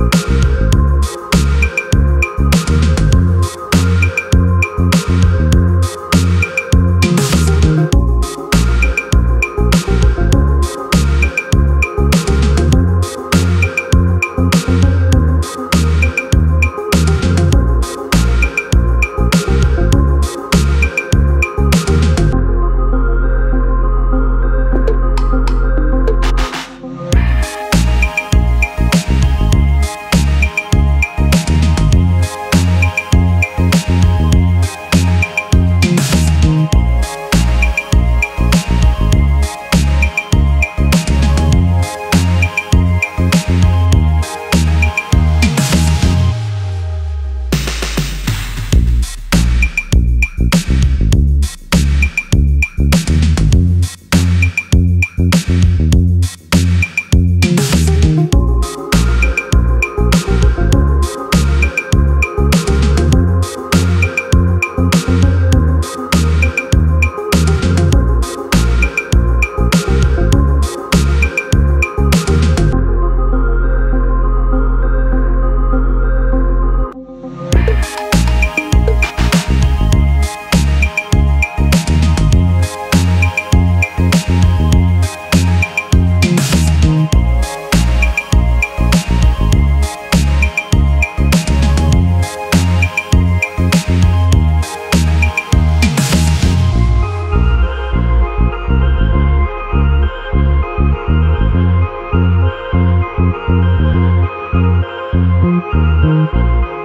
Thank Thank you.